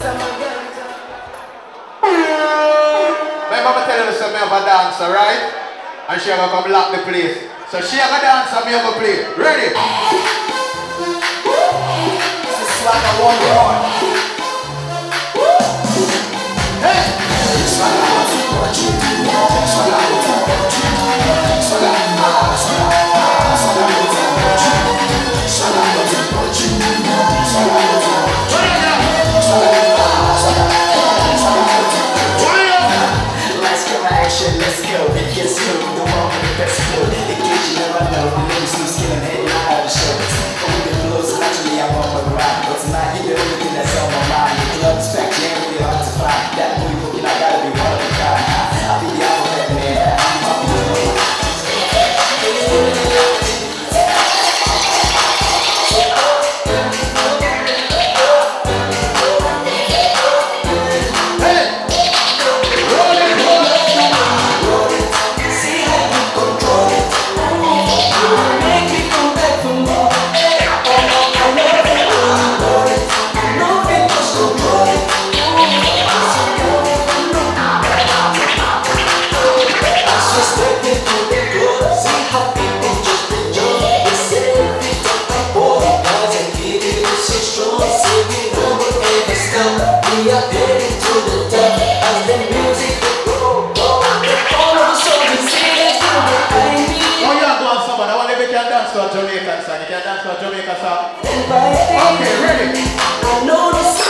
My mama telling me something of a dancer, right? And she gonna come lock the place. So she gonna dance and me gonna play. Ready? This is like a one Jamaican song. You can dance to a Jamaican song. Okay, ready? I know the